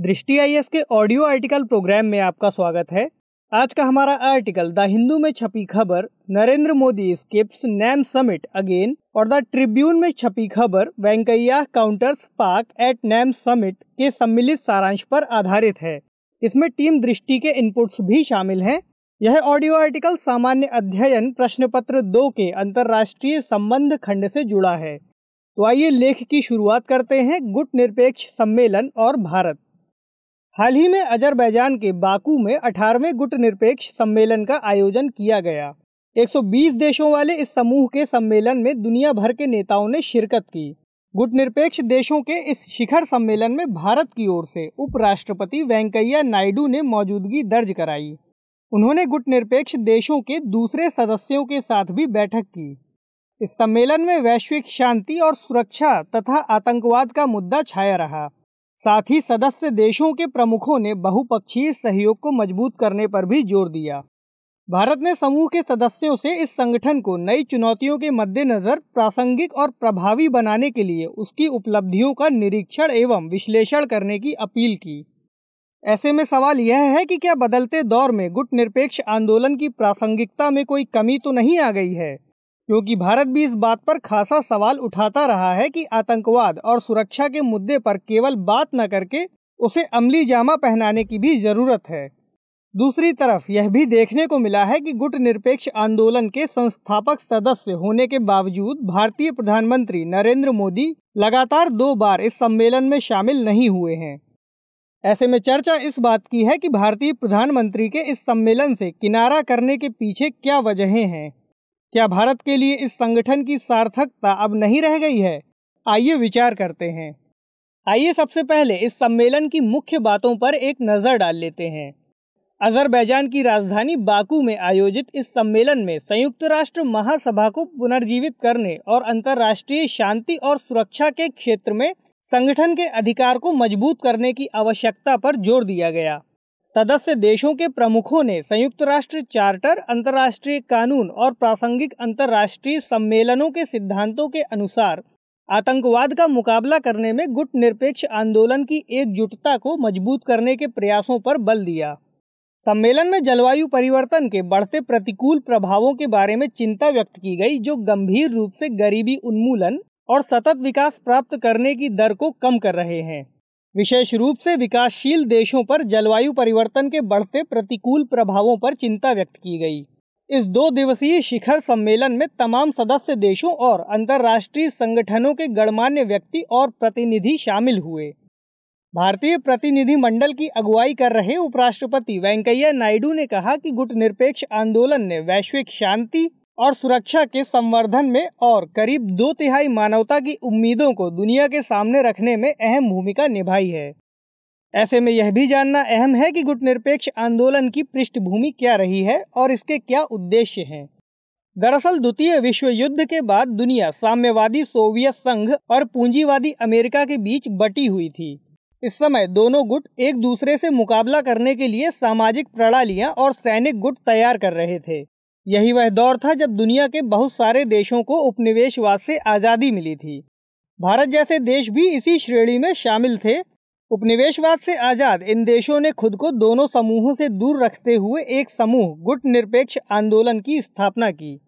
दृष्टि आई के audio article programme में आपका स्वागत है। आज का हमारा आर्टिकल, द हिंदू में छपी खबर, Narendra Modi skips NAM summit again, और द ट्रिब्यून में छपी खबर, Venkaiah counters Pak at NAM summit के सम्मिलित सारांश पर आधारित है। इसमें टीम दृष्टि के इनपुट्स भी शामिल हैं। यह ऑडियो आर्टिकल सामान्य अध्ययन प्रश्न पत्र दो के अंतर्राष्ट्रीय संबंध खंड से जुड़ा है। तो आइए लेख की शुरुआत करते हैं गुट निरपेक्ष सम्मेलन और भारत। हाल ही में अजरबैजान के बाकू में 18वें गुट निरपेक्ष सम्मेलन का आयोजन किया गया। 120 देशों वाले इस समूह के सम्मेलन में दुनिया भर के नेताओं ने शिरकत की। गुट निरपेक्ष देशों के इस शिखर सम्मेलन में भारत की ओर से उपराष्ट्रपति वेंकैया नायडू ने मौजूदगी दर्ज कराई। उन्होंने गुट निरपेक्ष देशों के दूसरे सदस्यों के साथ भी बैठक की। इस सम्मेलन में वैश्विक शांति और सुरक्षा तथा आतंकवाद का मुद्दा छाया रहा। साथ ही सदस्य देशों के प्रमुखों ने बहुपक्षीय सहयोग को मज़बूत करने पर भी ज़ोर दिया। भारत ने समूह के सदस्यों से इस संगठन को नई चुनौतियों के मद्देनजर प्रासंगिक और प्रभावी बनाने के लिए उसकी उपलब्धियों का निरीक्षण एवं विश्लेषण करने की अपील की। ऐसे में सवाल यह है कि क्या बदलते दौर में गुट निरपेक्ष आंदोलन की प्रासंगिकता में कोई कमी तो नहीं आ गई है? क्योंकि भारत भी इस बात पर खासा सवाल उठाता रहा है कि आतंकवाद और सुरक्षा के मुद्दे पर केवल बात न करके उसे अमली जामा पहनाने की भी ज़रूरत है। दूसरी तरफ़, यह भी देखने को मिला है कि गुट निरपेक्ष आंदोलन के संस्थापक सदस्य होने के बावजूद भारतीय प्रधानमंत्री नरेंद्र मोदी लगातार दो बार इस सम्मेलन में शामिल नहीं हुए हैं। ऐसे में चर्चा इस बात की है कि भारतीय प्रधानमंत्री के इस सम्मेलन से किनारा करने के पीछे क्या वजहें हैं। क्या भारत के लिए इस संगठन की सार्थकता अब नहीं रह गई है? आइए विचार करते हैं। आइए सबसे पहले इस सम्मेलन की मुख्य बातों पर एक नज़र डाल लेते हैं। अजरबैजान की राजधानी बाकू में आयोजित इस सम्मेलन में संयुक्त राष्ट्र महासभा को पुनर्जीवित करने और अंतर्राष्ट्रीय शांति और सुरक्षा के क्षेत्र में संगठन के अधिकार को मज़बूत करने की आवश्यकता पर ज़ोर दिया गया। सदस्य देशों के प्रमुखों ने संयुक्त राष्ट्र चार्टर, अंतर्राष्ट्रीय कानून और प्रासंगिक अंतर्राष्ट्रीय सम्मेलनों के सिद्धांतों के अनुसार आतंकवाद का मुकाबला करने में गुट निरपेक्ष आंदोलन की एकजुटता को मज़बूत करने के प्रयासों पर बल दिया। सम्मेलन में जलवायु परिवर्तन के बढ़ते प्रतिकूल प्रभावों के बारे में चिंता व्यक्त की गई, जो गंभीर रूप से गरीबी उन्मूलन और सतत विकास प्राप्त करने की दर को कम कर रहे हैं। विशेष रूप से विकासशील देशों पर जलवायु परिवर्तन के बढ़ते प्रतिकूल प्रभावों पर चिंता व्यक्त की गई। इस दो दिवसीय शिखर सम्मेलन में तमाम सदस्य देशों और अंतर्राष्ट्रीय संगठनों के गणमान्य व्यक्ति और प्रतिनिधि शामिल हुए। भारतीय प्रतिनिधि मंडल की अगुवाई कर रहे उपराष्ट्रपति वेंकैया नायडू ने कहा कि गुट निरपेक्ष आंदोलन ने वैश्विक शांति और सुरक्षा के संवर्धन में और करीब दो तिहाई मानवता की उम्मीदों को दुनिया के सामने रखने में अहम भूमिका निभाई है। ऐसे में यह भी जानना अहम है कि गुट निरपेक्ष आंदोलन की पृष्ठभूमि क्या रही है और इसके क्या उद्देश्य हैं। दरअसल द्वितीय विश्व युद्ध के बाद दुनिया साम्यवादी सोवियत संघ और पूंजीवादी अमेरिका के बीच बटी हुई थी। इस समय दोनों गुट एक दूसरे से मुकाबला करने के लिए सामाजिक प्रणालियाँ और सैनिक गुट तैयार कर रहे थे। यही वह दौर था जब दुनिया के बहुत सारे देशों को उपनिवेशवाद से आज़ादी मिली थी। भारत जैसे देश भी इसी श्रेणी में शामिल थे। उपनिवेशवाद से आज़ाद इन देशों ने खुद को दोनों समूहों से दूर रखते हुए एक समूह गुट निरपेक्ष आंदोलन की स्थापना की।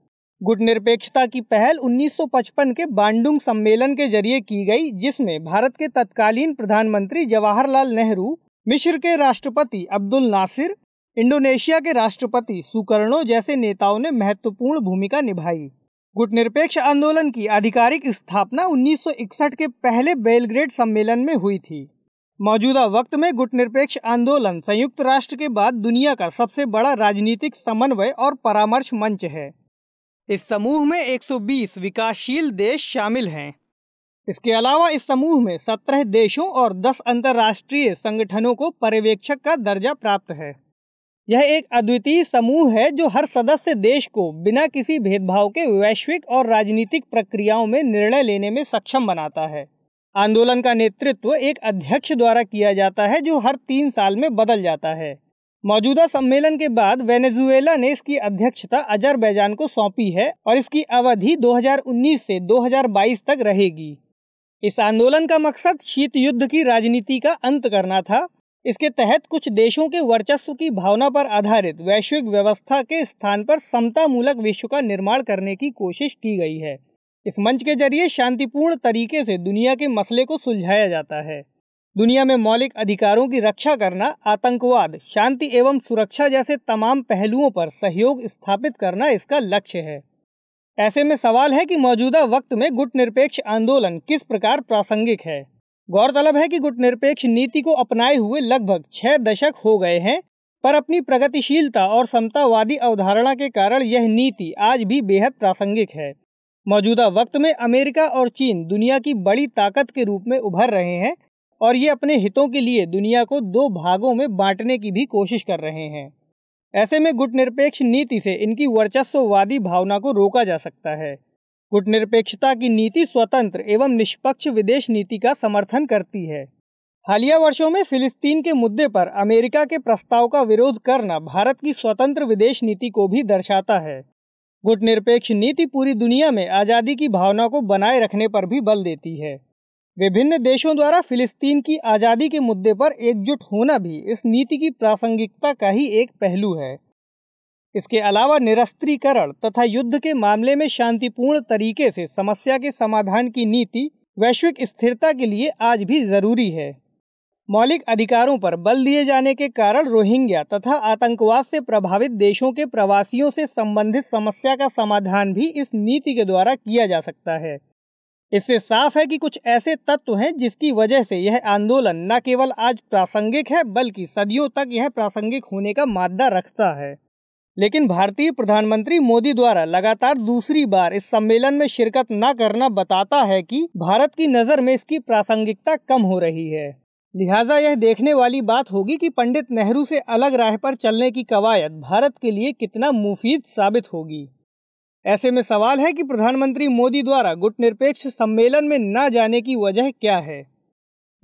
गुट निरपेक्षता की पहल 1955 के बांडुंग सम्मेलन के ज़रिए की गई, जिसमें भारत के तत्कालीन प्रधानमंत्री जवाहरलाल नेहरू, मिस्र के राष्ट्रपति अब्दुल नासिर इंडोनेशिया के राष्ट्रपति सुकर्णो जैसे नेताओं ने महत्वपूर्ण भूमिका निभाई। गुट निरपेक्ष आंदोलन की आधिकारिक स्थापना 1961 के पहले बेलग्रेड सम्मेलन में हुई थी। मौजूदा वक्त में गुट निरपेक्ष आंदोलन संयुक्त राष्ट्र के बाद दुनिया का सबसे बड़ा राजनीतिक समन्वय और परामर्श मंच है। इस समूह में 120 विकासशील देश शामिल हैं। इसके अलावा इस समूह में 17 देशों और 10 अंतर्राष्ट्रीय संगठनों को पर्यवेक्षक का दर्जा प्राप्त है। यह एक अद्वितीय समूह है जो हर सदस्य देश को बिना किसी भेदभाव के वैश्विक और राजनीतिक प्रक्रियाओं में निर्णय लेने में सक्षम बनाता है। आंदोलन का नेतृत्व एक अध्यक्ष द्वारा किया जाता है जो हर तीन साल में बदल जाता है। मौजूदा सम्मेलन के बाद वेनेजुएला ने इसकी अध्यक्षता अजरबैजान को सौंपी है और इसकी अवधि 2019 से 2022 तक रहेगी। इस आंदोलन का मकसद शीत युद्ध की राजनीति का अंत करना था। इसके तहत कुछ देशों के वर्चस्व की भावना पर आधारित वैश्विक व्यवस्था के स्थान पर समता मूलक विश्व का निर्माण करने की कोशिश की गई है। इस मंच के ज़रिए शांतिपूर्ण तरीके से दुनिया के मसले को सुलझाया जाता है। दुनिया में मौलिक अधिकारों की रक्षा करना, आतंकवाद, शांति एवं सुरक्षा जैसे तमाम पहलुओं पर सहयोग स्थापित करना इसका लक्ष्य है। ऐसे में सवाल है कि मौजूदा वक्त में गुट निरपेक्ष आंदोलन किस प्रकार प्रासंगिक है? गौरतलब है कि गुटनिरपेक्ष नीति को अपनाए हुए लगभग छह दशक हो गए हैं, पर अपनी प्रगतिशीलता और समतावादी अवधारणा के कारण यह नीति आज भी बेहद प्रासंगिक है। मौजूदा वक्त में अमेरिका और चीन दुनिया की बड़ी ताकत के रूप में उभर रहे हैं और ये अपने हितों के लिए दुनिया को दो भागों में बांटने की भी कोशिश कर रहे हैं। ऐसे में गुटनिरपेक्ष नीति से इनकी वर्चस्ववादी भावना को रोका जा सकता है। गुटनिरपेक्षता की नीति स्वतंत्र एवं निष्पक्ष विदेश नीति का समर्थन करती है। हालिया वर्षों में फिलिस्तीन के मुद्दे पर अमेरिका के प्रस्ताव का विरोध करना भारत की स्वतंत्र विदेश नीति को भी दर्शाता है। गुटनिरपेक्ष नीति पूरी दुनिया में आज़ादी की भावना को बनाए रखने पर भी बल देती है। विभिन्न देशों द्वारा फिलिस्तीन की आज़ादी के मुद्दे पर एकजुट होना भी इस नीति की प्रासंगिकता का ही एक पहलू है। इसके अलावा निरस्त्रीकरण तथा युद्ध के मामले में शांतिपूर्ण तरीके से समस्या के समाधान की नीति वैश्विक स्थिरता के लिए आज भी ज़रूरी है। मौलिक अधिकारों पर बल दिए जाने के कारण रोहिंग्या तथा आतंकवाद से प्रभावित देशों के प्रवासियों से संबंधित समस्या का समाधान भी इस नीति के द्वारा किया जा सकता है। इससे साफ़ है कि कुछ ऐसे तत्व हैं जिसकी वजह से यह आंदोलन न केवल आज प्रासंगिक है, बल्कि सदियों तक यह प्रासंगिक होने का मादा रखता है। लेकिन भारतीय प्रधानमंत्री मोदी द्वारा लगातार दूसरी बार इस सम्मेलन में शिरकत न करना बताता है कि भारत की नज़र में इसकी प्रासंगिकता कम हो रही है। लिहाजा यह देखने वाली बात होगी कि पंडित नेहरू से अलग राह पर चलने की कवायद भारत के लिए कितना मुफीद साबित होगी। ऐसे में सवाल है कि प्रधानमंत्री मोदी द्वारा गुट निरपेक्ष सम्मेलन में न जाने की वजह क्या है?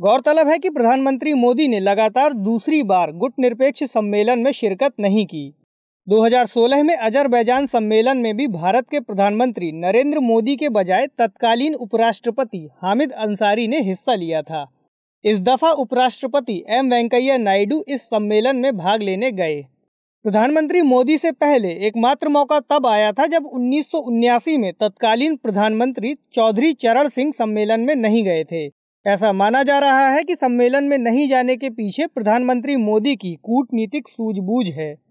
गौरतलब है कि प्रधानमंत्री मोदी ने लगातार दूसरी बार गुट निरपेक्ष सम्मेलन में शिरकत नहीं की। 2016 में अजरबैजान सम्मेलन में भी भारत के प्रधानमंत्री नरेंद्र मोदी के बजाय तत्कालीन उपराष्ट्रपति हामिद अंसारी ने हिस्सा लिया था। इस दफ़ा उपराष्ट्रपति एम वेंकैया नायडू इस सम्मेलन में भाग लेने गए। प्रधानमंत्री मोदी से पहले एकमात्र मौका तब आया था जब उन्नीस में तत्कालीन प्रधानमंत्री चौधरी चरण सिंह सम्मेलन में नहीं गए थे। ऐसा माना जा रहा है कि सम्मेलन में नहीं जाने के पीछे प्रधानमंत्री मोदी की कूटनीतिक सूझबूझ है।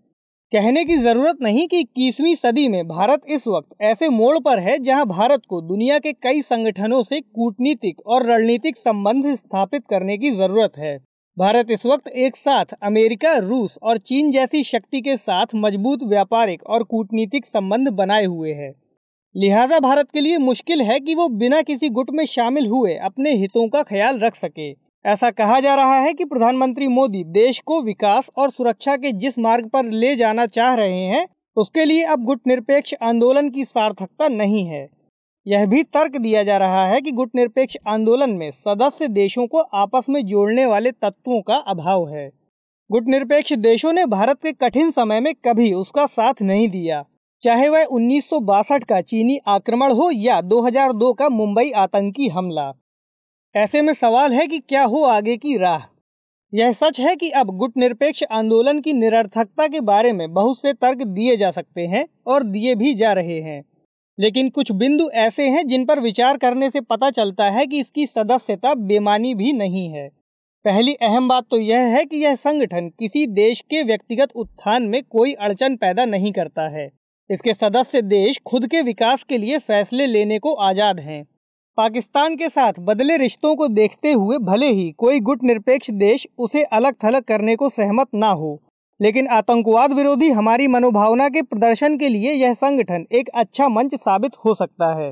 कहने की ज़रूरत नहीं कि इक्कीसवीं सदी में भारत इस वक्त ऐसे मोड़ पर है जहाँ भारत को दुनिया के कई संगठनों से कूटनीतिक और रणनीतिक संबंध स्थापित करने की ज़रूरत है। भारत इस वक्त एक साथ अमेरिका, रूस और चीन जैसी शक्ति के साथ मज़बूत व्यापारिक और कूटनीतिक संबंध बनाए हुए है। लिहाजा भारत के लिए मुश्किल है कि वो बिना किसी गुट में शामिल हुए अपने हितों का ख्याल रख सके। ऐसा कहा जा रहा है कि प्रधानमंत्री मोदी देश को विकास और सुरक्षा के जिस मार्ग पर ले जाना चाह रहे हैं, उसके लिए अब गुट निरपेक्ष आंदोलन की सार्थकता नहीं है। यह भी तर्क दिया जा रहा है कि गुट निरपेक्ष आंदोलन में सदस्य देशों को आपस में जोड़ने वाले तत्वों का अभाव है। गुट निरपेक्ष देशों ने भारत के कठिन समय में कभी उसका साथ नहीं दिया। चाहे वह उन्नीस सौ बासठ का चीनी आक्रमण हो या 2002 का मुंबई आतंकी हमला। ऐसे में सवाल है कि क्या हो आगे की राह? यह सच है कि अब गुट निरपेक्ष आंदोलन की निरर्थकता के बारे में बहुत से तर्क दिए जा सकते हैं और दिए भी जा रहे हैं। लेकिन कुछ बिंदु ऐसे हैं जिन पर विचार करने से पता चलता है कि इसकी सदस्यता बेमानी भी नहीं है। पहली अहम बात तो यह है कि यह संगठन किसी देश के व्यक्तिगत उत्थान में कोई अड़चन पैदा नहीं करता है। इसके सदस्य देश खुद के विकास के लिए फैसले लेने को आज़ाद हैं। पाकिस्तान के साथ बदले रिश्तों को देखते हुए भले ही कोई गुट निरपेक्ष देश उसे अलग थलग करने को सहमत ना हो, लेकिन आतंकवाद विरोधी हमारी मनोभावना के प्रदर्शन के लिए यह संगठन एक अच्छा मंच साबित हो सकता है।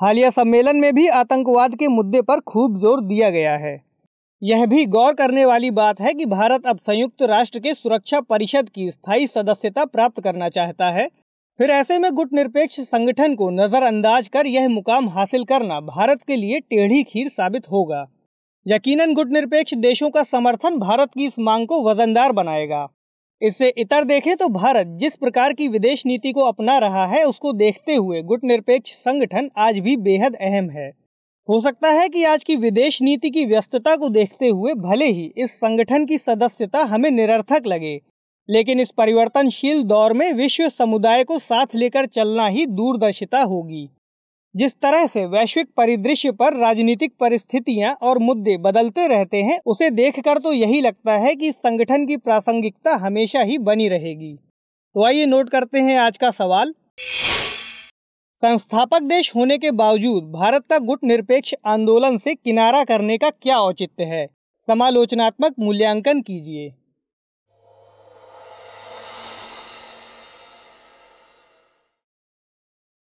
हालिया सम्मेलन में भी आतंकवाद के मुद्दे पर खूब ज़ोर दिया गया है। यह भी गौर करने वाली बात है कि भारत अब संयुक्त राष्ट्र के सुरक्षा परिषद की स्थायी सदस्यता प्राप्त करना चाहता है फिर ऐसे में गुट निरपेक्ष संगठन को नजरअंदाज कर यह मुकाम हासिल करना भारत के लिए टेढ़ी खीर साबित होगा। यकीनन गुट निरपेक्ष देशों का समर्थन भारत की इस मांग को वजनदार बनाएगा। इससे इतर देखें तो भारत जिस प्रकार की विदेश नीति को अपना रहा है, उसको देखते हुए गुट निरपेक्ष संगठन आज भी बेहद अहम है। हो सकता है कि आज की विदेश नीति की व्यस्तता को देखते हुए भले ही इस संगठन की सदस्यता हमें निरर्थक लगे। लेकिन इस परिवर्तनशील दौर में विश्व समुदाय को साथ लेकर चलना ही दूरदर्शिता होगी। जिस तरह से वैश्विक परिदृश्य पर राजनीतिक परिस्थितियाँ और मुद्दे बदलते रहते हैं, उसे देखकर तो यही लगता है कि संगठन की प्रासंगिकता हमेशा ही बनी रहेगी। तो आइए नोट करते हैं आज का सवाल। संस्थापक देश होने के बावजूद भारत का गुट निरपेक्ष आंदोलन से किनारा करने का क्या औचित्य है? समालोचनात्मक मूल्यांकन कीजिए।